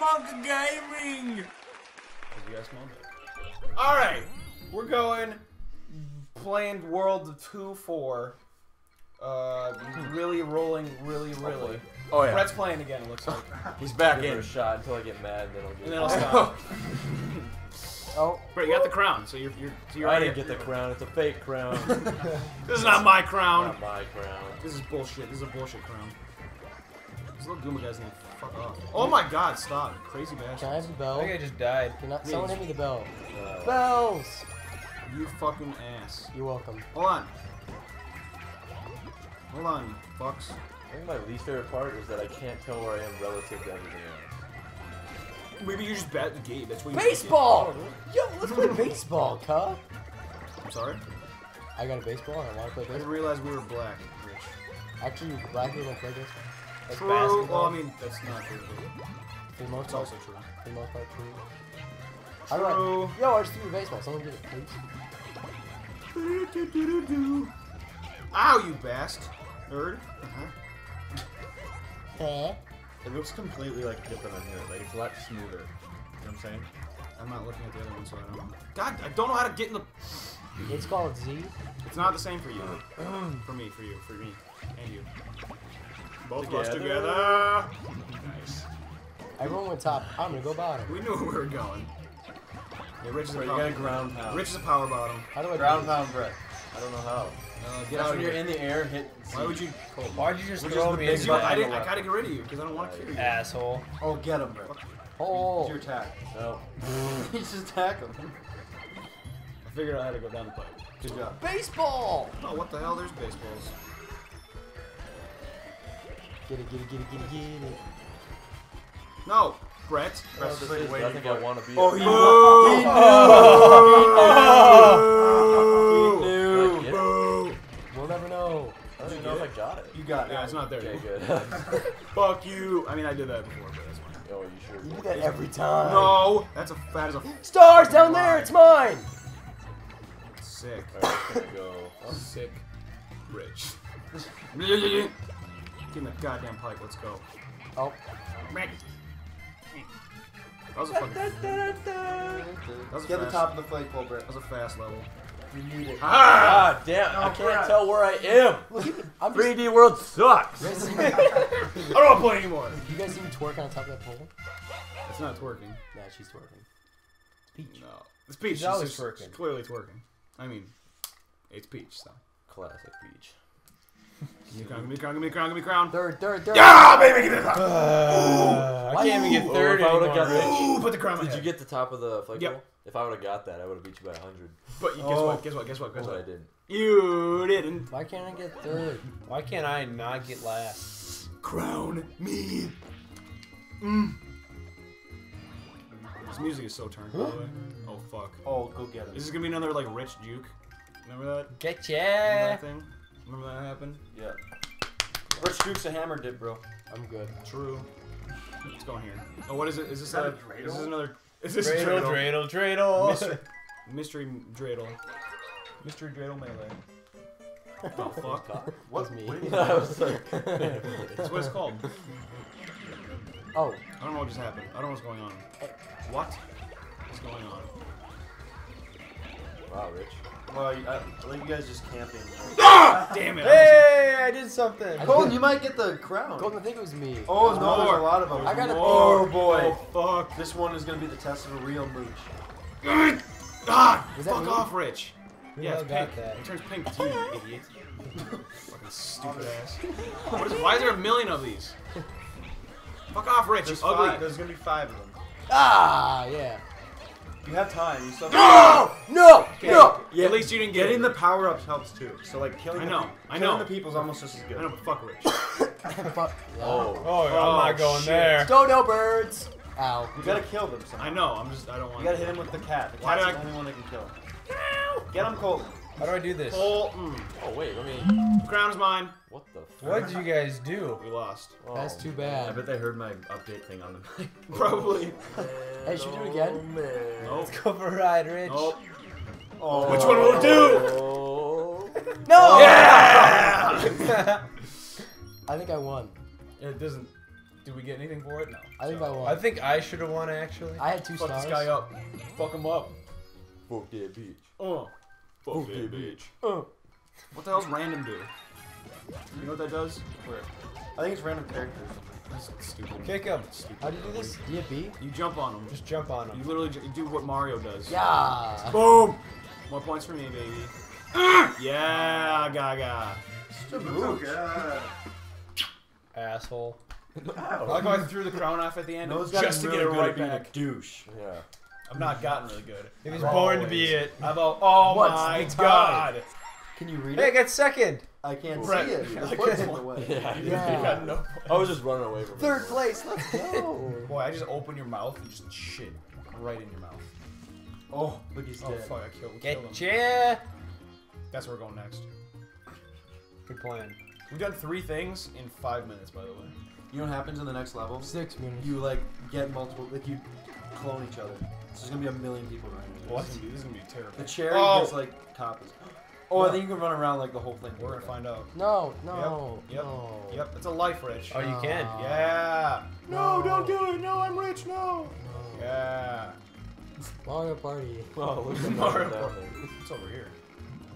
Monk Gaming. You guys All right, we're going playing World Two Four. Uh, really rolling, really, really. Oh yeah. Brett's playing again. It looks like, He's back Give it in. a shot until I get mad, and then I'll get and then I'll stop. Oh, Brett, you got the crown, so you're you're. So you're I already- didn't get the crown. It's a fake crown. This is not my crown. Not my crown. This is bullshit. This is a bullshit crown. This little Goomba guy's gonna fuck off. Oh my god, stop. Crazy can I bastard. have the bell? I think I just died. Can I, Please. someone hit me the bell. Uh, Bells! You fucking ass. You're welcome. Hold on. Hold on, you fucks. I think my least favorite part is that I can't tell where I am relative to everything else. Maybe you're just bad at the game. That's what you Baseball! Yo, let's play baseball, cuh. I'm sorry. I got a baseball and I want to play baseball. I didn't realize we were black, Rich. Actually, black people don't play baseball. That's True. basketball. Well, I mean, that's not true. but For the most part, also true. for the most part, true. How do I? True. Yo, I just threw a baseball. Someone get it, please. Ow, you bast. Nerd. Uh-huh. Eh? It looks completely like different on here. Like it's a lot smoother. You know what I'm saying? I'm not looking at the other one, so I don't know. God, I don't know how to get in the. It's called Z. It's not the same for you. for me, for you, for me, and you. Both of us Together. together. Nice. Everyone went top. I'm gonna go bottom. We knew where we were going. Yeah, Rich is a you power. got a ground pound. Rich is a power bottom. How do I do ground this? pound Brett. I don't know how. Uh, get That's out when of you're here. in the air, hit. Why would you? Why'd you just Which throw the me big into You I that didn't. I gotta get rid of you because I don't want to kill you. asshole? Oh, get him, Brett. Oh, It's your attack. No. you just attack him. I figured out how to go down the pipe. Good job. baseball! Oh, what the hell? There's baseballs. Get it, get it, get it, get it, get it. No, Brett. No, Brett's this like waiting nothing for I want to be. Oh, a- he Boo! Did I get it? Boo! We'll never know. I don't even know if I got it. You got it. Yeah, it's not there. Okay, good. Fuck you. I mean, I did that before, but that's fine. oh, you sure? You do did. that every time. No, that's a that is a Stars down there, it's mine! sick, Alright, it's gonna go. sick, rich. Get in the goddamn pipe. Let's go. Oh, That was a fucking. That was a Get the top of the flagpole, Brett. That was a fast level. You need it. Ah! God damn! I Oh, can't crap. tell where I am. look at me. I'm just, 3D world sucks. you, guys see, I don't want to play anymore. you guys see me twerking on top of that pole? It's not twerking. Nah, she's twerking. It's Peach. No, it's Peach. She's always just- twerking. she's clearly twerking. I mean, it's Peach. So. Classic beach. Give me crown. Give me crown. Give me crown. Give me crown. Third, third, third. Ah, baby, give me the crown. Uh, I can't even get Oh, third if I would've got that- Ooh, put the crown on Did you get the top of the flagpole? Yep. If I would have got that, I would have beat you by 100. But you, guess Oh. what? Guess what? Guess what? Guess But I didn't. You didn't Why can't I get third? Why can't I not get last? crown me. Mm. This music is so turned, by the way. Oh fuck. Oh, go get it. this is gonna be another like rich juke? Remember that? Get Remember ya! that thing? Remember that happened? Yeah. Rich Duke's a hammer dip, bro. I'm good. True. What's going here? Oh, what is it? Is this that a? a dreidel? Is this another? Is this Dreidel, dreidel? dreidel, dreidel. Mystery, mystery dreidel. Mystery dreidel melee. The fuck? What? That's me. what do you mean? I was like, That's what it's called. Oh, I don't know what just happened. I don't know what's going on. What? What's going on? wow, Rich. Well, I, I think you guys just camping. Ah! Damn it! Hey, I did something. Colton, you might get the crown. Colton, I think it was me. Oh There's no, there's a lot of them. I got a- Oh boy. Oh fuck! This one is gonna be the test of a real mooch. Ah! Fuck me? off, Rich. Who Yeah, it's pink. got that? It turns pink too, you idiot. Fucking stupid ass. What is, why is there a million of these? Fuck off, Rich. There's you ugly. five. There's gonna be five of them. Ah, yeah. You have time. You still. No! No! Okay, No! At least you didn't get Getting it. the power ups helps too. So like killing. I the know, peop- I killing know. the people's almost just as good. I know, but fuck Rich. Fuck. Yeah. Oh. Oh, I'm Oh, not going shit. there. Dodo birds! Ow. You gotta kill them. Somehow. I know. I'm just. I don't want. You gotta hit him with the cat. The Why cat's did the I- only one that can kill. him. Get him, Colton. How do I do this? Oh, mm. Oh wait, let me. The crown is mine. What the? What did you guys do? We lost. Oh, That's too bad. I bet they heard my update thing on the mic. Probably. Hey, should we do it again? Nope. Go for a ride, Rich. Nope. Oh. Which one will it do? Oh. No! Yeah! I think I won. It doesn't. Did we get anything for it? No. I think So, I won. I think I should have won actually. I had two Fuck stars. this guy up. Fuck him up. Fuck that bitch. Oh. Fuck Fuck that that bitch. Uh, What the hell's random do? You know what that does? Where? I think it's random characters. That's stupid. Kick him. Stupid. how do you do this? D at B? You jump on him. Just jump on him. You literally ju- you do what Mario does. Yeah. Boom! More points for me, baby. yeah, Gaga. Asshole. I like how I threw the crown off at the end Noah's just to gotten get really it good right at a back. douche. Yeah. I've not gotten really good. He was born to be it. I've al- oh What's my the god! Can you read Hey, I it? got second. I can't Brett, see it. I Your foot's in the way. Yeah. I, Yeah. Got no points. I was just running away from it. Third place. Let's go. Boy, I just open your mouth and just shit right in your mouth. Oh, look, he's Oh dead. fuck, I killed, killed him. Getcha. That's where we're going next. Good plan. We've done three things in five minutes, by the way. You know what happens in the next level? Six minutes. You like get multiple, like you clone each other. So there's gonna be a million people running. into Well, this. this is gonna be, this is gonna be terrible. The cherry Oh! gets like copies. Oh, I think you can run around like the whole thing. We're gonna find out. No, no, Yep, no. Yep, it's a life, Rich. Oh, you can. Yeah. No, don't do it. No, I'm rich. No. no. Yeah. Mario Party. Oh, look at Mario Party. thing. It's over here.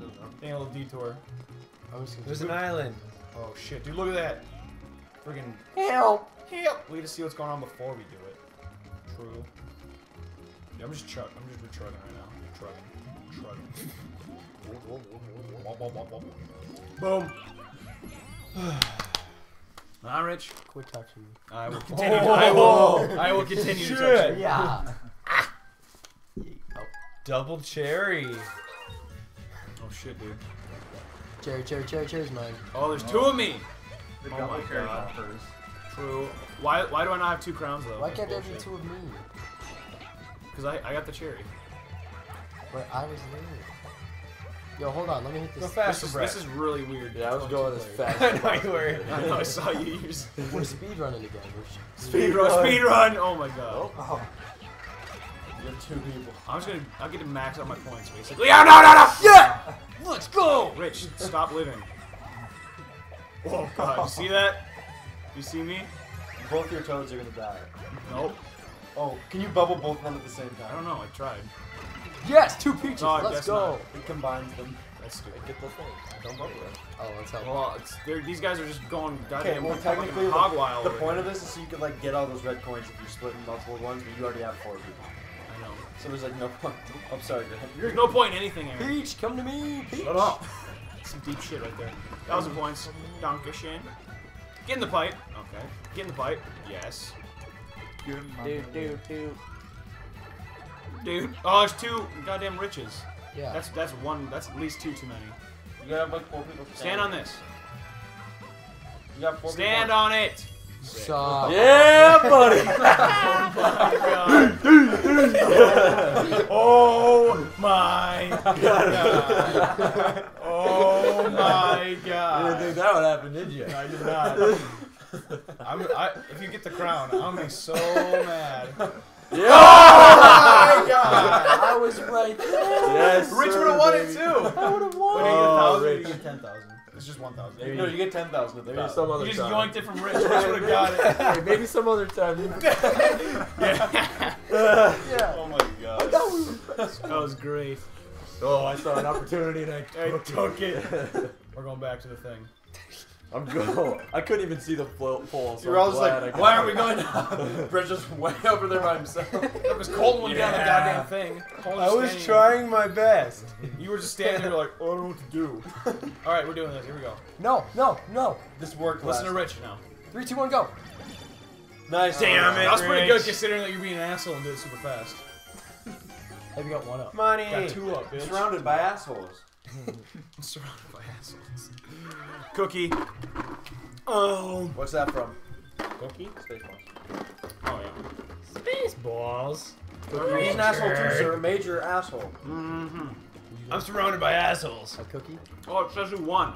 I'm taking a little detour. I was There's an island. Oh shit, dude! Look at that. Friggin' Help! help! We need to see what's going on before we do it. True. Yeah, I'm just chug. I'm just retrugging right now. Trugging. Boom. Nah, Rich. Quit touching me. I will continue. I will. I will continue to touch you. Yeah. Ah. Double cherry. Oh shit, dude. Cherry, cherry, cherry, cherry's mine. Oh, there's two of me. The Oh double my cherry God. poppers. True. Why? Why do I not have two crowns though? Why can't there be two of me? Because I, I got the cherry. But I was there. Yo, hold on. Let me hit Go this. faster, This is, this is really weird. Yeah, I was going as fast I know you were. I know. I saw you use We're speed running again. We're speed run. Speed run. Oh my god. Oh. You have two people. I'm just gonna. I'll get to max out my points basically. Yeah, no, no, no. Yeah! Let's go! Rich, stop living. Oh god, you see that? You see me? Both your toads are gonna die. Nope. Oh, can you bubble both of them at the same time? I don't know. I tried. Yes, two peaches. No, Let's guess go. It combines them. That's stupid. Get the thing. I Don't bubble it. Oh, let's help. Well, it's, these guys are just going goddamn Okay, well fucking technically the, hog wild. the over point here. of this is so you could like get all those red coins if you split in multiple ones, but you already have four people. I know. So there's like no point. I'm sorry, There's no point in anything, Aaron. Peach, come to me. Peach. Shut up. Some deep shit right there. Thousand um, points. Dankeschön. Get in the pipe. Okay. Get in the pipe. Yes. Dude, dude, dude. Dude. Oh, there's two goddamn riches. Yeah. That's that's one. That's at least two too many. You have like four people. Stand on this. You got four Stand people. on it. Stop. Yeah, buddy. oh my god. Oh my god. Oh you didn't think that would happen, did you? I did not. I'm, I, if you get the crown, I'm gonna be so mad. Yeah. Oh my god. I was right there. yes. Rich would have won it too. I would have Wait, won. you oh, get a Oh, thousand? Rich. You get ten thousand. It's just one thousand. No, you get ten thousand at the Maybe top. some other You just time. yoinked it from Rich. Rich would have got it. Hey, maybe some other time. Yeah. Yeah. Oh my god. thought we That was great. oh, I saw an opportunity and I I took, took it. We're going back to the thing. I'm go. I couldn't even see the flo- pole. So You're I'm all just glad like, I why aren't we going down? Brett's just way over there by himself. Because Colton went down the goddamn thing. Colton I was standing- trying my best. You were just standing there like, oh, I don't know what to do. All right, we're doing this. Here we go. No, no, no. This worked Listen to last. Rich now. Three, two, one, go. Nice. Damn it. That was pretty good considering that you're being an asshole and did it super fast. Have you got one up? Money. Got two up, bitch. Surrounded by assholes. Surrounded by assholes. Cookie. Oh. What's that from? Cookie? Space Force. Oh, yeah. Spaceballs. He's an asshole too, sir. A major asshole. Mm-hmm. I'm surrounded by assholes. A cookie? Oh, it says who won.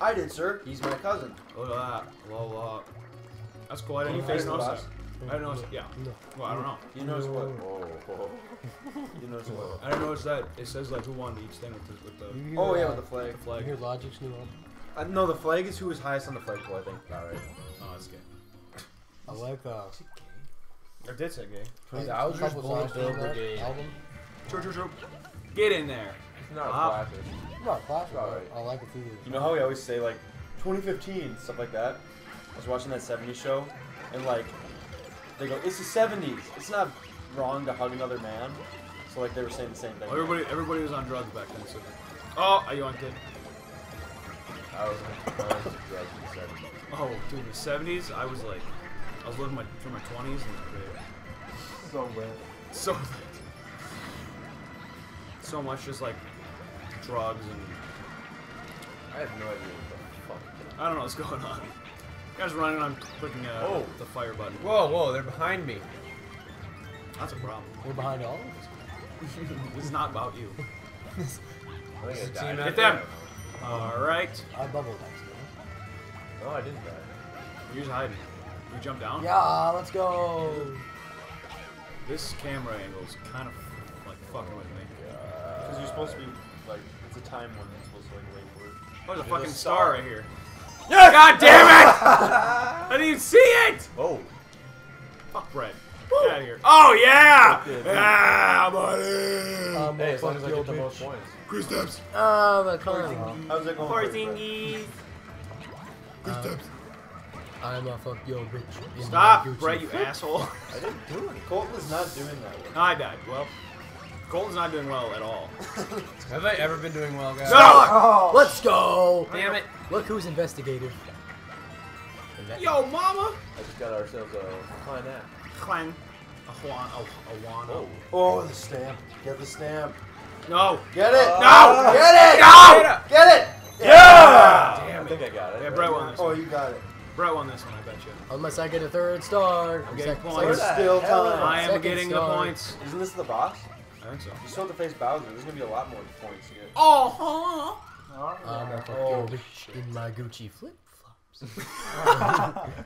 I did, sir. He's my cousin. Look at that. Lol, lol. That's cool. I didn't face notice the that. I didn't notice Yeah. No. Well, I don't know. You notice what? Oh, oh. You notice what? I didn't notice that. It says like who won each thing with the, with the, hear, Oh yeah, uh, with the flag. the flag. You hear Logic's new album? Uh, no, the flag is who is highest on the flagpole. I think. Alright. Oh, that's good. I like uh. I did say gay. The Wowzers couple Bullet songs Bill from that Brigade. Album. True, true, true. Get in there. It's not a Ah. classic. Not classic. Alright. I like it too. You know how we always say like 2015 stuff like that. I was watching that 70s show, and like they go, "It's the 70s. It's not wrong to hug another man." So like they were saying the same thing. Everybody, everybody was on drugs back then. So. Oh, I yoinked it. I was I was drugs in the 70s. Oh, dude, the '70s. I was like, I was living my through my 20s and it was great. So wet. So, so much just like drugs and I have no idea what the fuck. I don't know what's going on. Guys running, I'm clicking uh, Oh. the fire button. Whoa, whoa, they're behind me. That's a problem. We're behind all of us. this is not about you. I think I Team died. out Hit them. All right. I bubbled actually. No, I didn't die. You're just hiding. You jump down. Yeah, let's go. This camera angle is kind of like fucking with me. Because you're supposed to be like, it's a time when you're supposed to like wait for it. Oh, there's a fucking star. star right here. Yeah! God damn it! I didn't even see it! Oh, Fuck Brett. Get out of here. Oh, yeah! Yeah, dude. Yeah, buddy! Um, hey, as long as I get the most points. Chris Steps. Um, a clown. How's it going? Poor for you, Brett? thingies. Um, I'm a fuck yo bitch. in Stop, Gucci Brett, you asshole. I didn't do it. Colton is not doing that. I died. Well, Colton's not doing well at all. Have I ever been doing well, guys? No! Let's go. Damn it. Look who's investigative. Yo, mama! I just got ourselves a fine app. Clang. A Juan. A, a Juan. Oh, Oh, the stamp. Get the stamp. No! Get it. No! Get it. No! Get it. Yeah! Damn it! I think I got it. Yeah, Brett won this Oh, one. you got it. Brett won this one, I bet you. Unless I get a third star. I'm getting points. There's still time. I am Second getting the star. points. Isn't this the boss? I think so. You still have to face Bowser. There's gonna be a lot more points here. Oh, I'm a fuck Oh, yo bitch in my Gucci flip flops.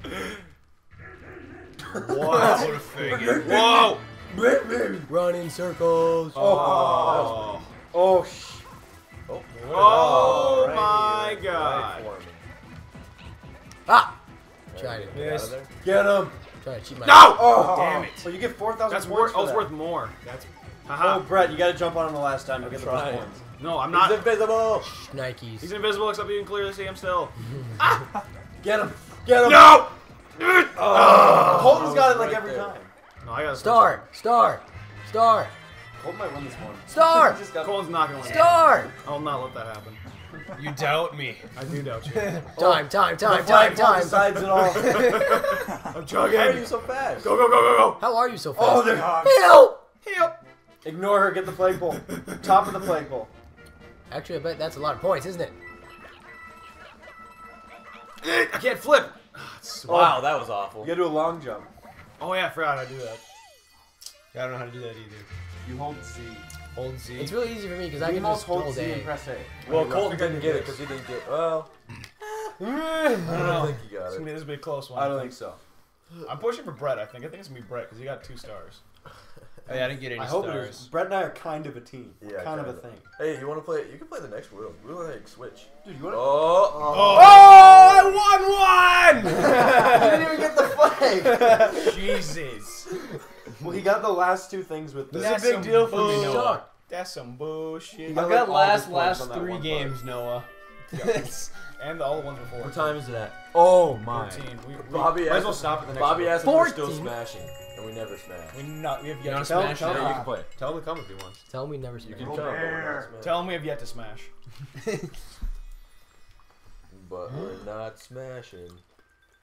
What? would have figured. Whoa! Run in circles. Oh. Oh, sh. Oh, Oh right my here, God. Right. Ah! There Tried you it. Get Yes. Get him. Trying to cheat my. No! Oh, Damn it. So you get 4,000 That's points worth. for Oh, it's worth more. That's. Oh, Brett, you gotta jump on him the last time to get the most points. No, I'm not. He's not. invisible. Nikes. He's invisible except you can clearly see him still. Get him. Get him. No! Oh. Ah! Colton's got it like right every there. time. No, I got Star. Star. Star. Colton might win this one. Star. He just got Cole's not gonna win. Star. I will not let that happen. You doubt me. I do doubt you. Oh, time, time, the time, time, flagpole time. decides it all. I'm chugging. How are you so fast? Go, go, go, go, go. How are you so oh, fast? oh, they're Help! Help. Ignore her. Get the flagpole. Top of the flagpole. Actually, I bet that's a lot of points, isn't it? I can't flip. It's- Wow, that was awful. You gotta do a long jump. Oh yeah, I forgot how to do that. Yeah, I don't know how to do that either. You hold C. Hold Z. It's really easy for me because I can hold just hold hold C and press A. Well, Wait, Colton I didn't get it because he didn't get. Well, I don't know. think he got This is it. gonna be, this is gonna be a close one. I don't think so. I'm pushing for Brett. I think. I think it's gonna be Brett because he got two stars. Oh, yeah, I didn't get any I hope stars. it is. Brett and I are kind of a team. Yeah, kind of a kinda. thing. Hey, you want to play? You can play the next world. We'll like switch. Dude, you want to? Oh. oh, Oh, I won one! you didn't even get the flag. Jesus. well, he got the last two things with this. That's a big some deal for me, bull- Noah. That's some bullshit. I've like got all last the points last that three one games, Noah. And all the ones before. what time is it at? Oh 14. We, we Bobby might as asked, well stop at the next Bobby one. asked if we're still 14? smashing, and we never smash. We not. We have yet wanna Tell, smash tell him You you can can play. Tell him to come if he wants. Tell me never smash. You smash. can come, but we're not smashing. Tell him we have yet to smash. But we're not smashing.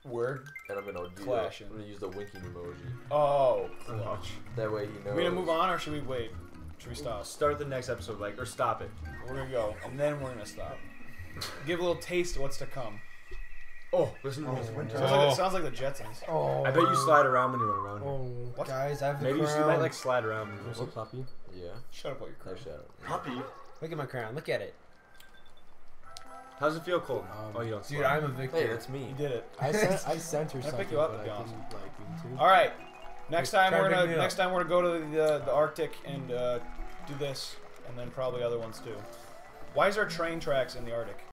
We're And I'm gonna do Clashing. I'm gonna use the winking emoji. oh clutch. That way he knows. Are we gonna move on or should we wait? Should we stop? Start the next episode, like, or stop it. We're gonna go and then we're gonna stop. Give a little taste of what's to come. Oh, listen to this. Sounds, like, it sounds like the Jetsons. Oh. I bet you slide around when you run around. Oh. What? Guys, I have the Maybe you, crown. you might like slide around. when you What's puppy? Yeah. Shut up, all your crap. No shadow. Puppy. Look at my crown. Look at it. How's it feel, Colton? Um, oh, you don't. Dude, slide. I'm a victor. Hey, that's me. You did it. I sent I sent her I pick you up, but to be I didn't like. All right. Next time we're gonna me up. next time we're gonna go to the the Arctic and uh, do this, and then probably other ones too. Why is there train tracks in the Arctic?